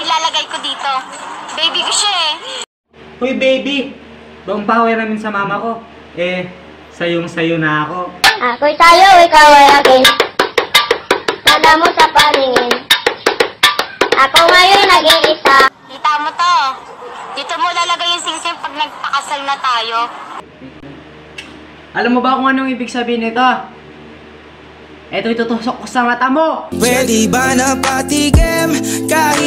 ilalagay ko dito. Baby ko siya eh. Uy, baby! Bang bawi namin sa mama ko. Eh, sayong-sayo na ako. Ako'y sayo, ikaw ay akin. Tanda mo sa paningin. Ako ngayon nag-iisa. Kita mo to. Dito mo lalagay yung singsing pag nagpakasal na tayo. Alam mo ba kung anong ibig sabihin nito? Ito itutusok ko sa mata mo! Pwede ba na patigim kahit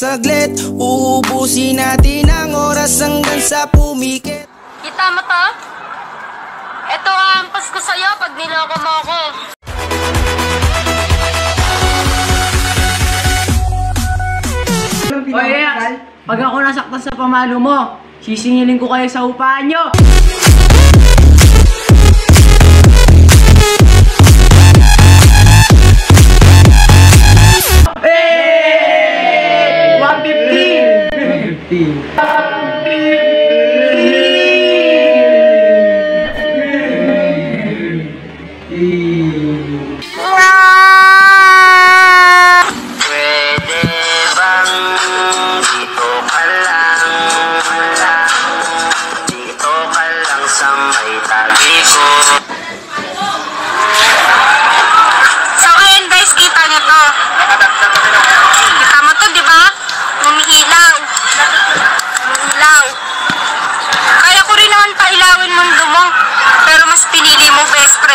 saglit Uubusin natin ang oras hanggang sa pumikit Kita mo to? Ito ang Pasko sa'yo pag niloko mo ako. O yeah, pag ako nasaktan sa pamalo mo, sisingilin ko kayo sa upahan nyo! ti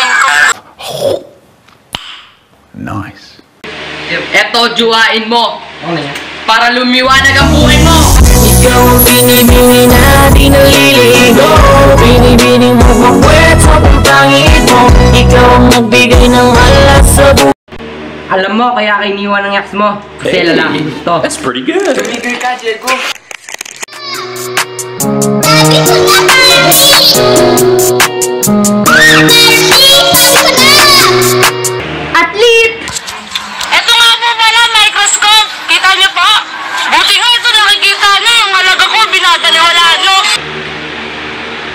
ko. Eto, juwain mo! Para lumiwanag ang buhay mo! Ikaw ang binibini na di naliligo Binibining mo magwet sa pangit mo Ikaw ang nagbigay ng alas sa buhay Alam mo, kaya kainiwan ng yaks mo. Kasi lalaki gusto. That's pretty good. Athlete!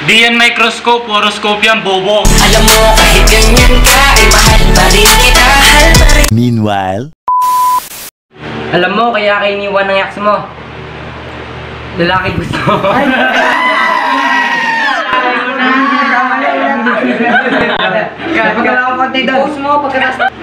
Di yan microscope, horoscope yan, bobo. Alam mo kahit ganyan ka ay mahal pa rin kita Mahal pa rin Meanwhile. Alam mo, kaya kainiwan ng yaks mo. Lalaki gusto. Pagkala ko konti doon. Post mo, pagkala